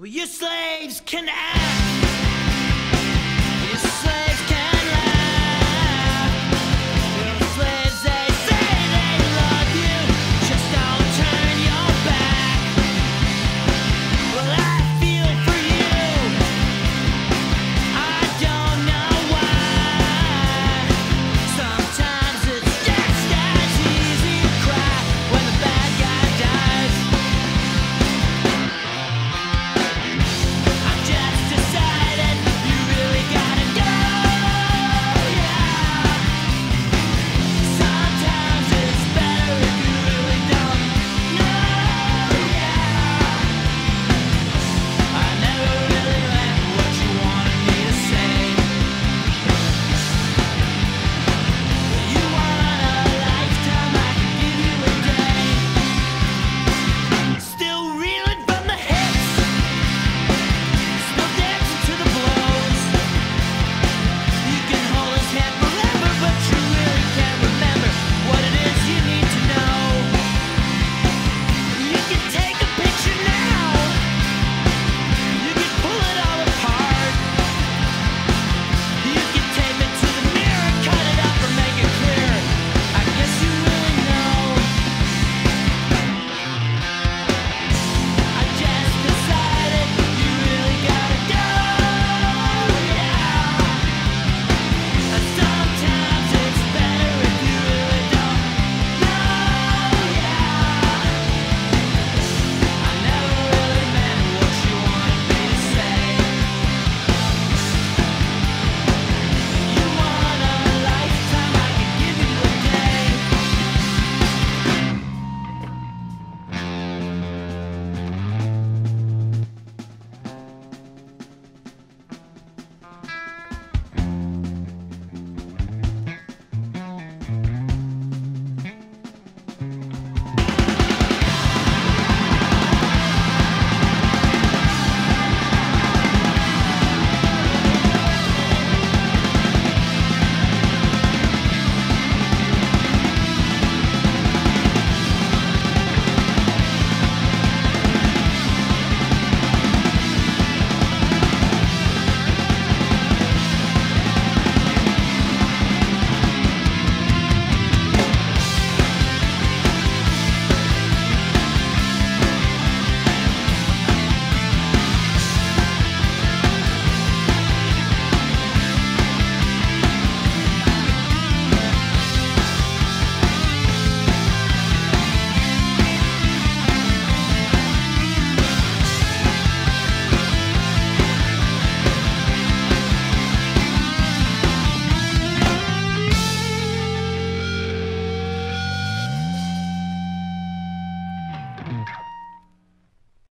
Well, your slaves can act.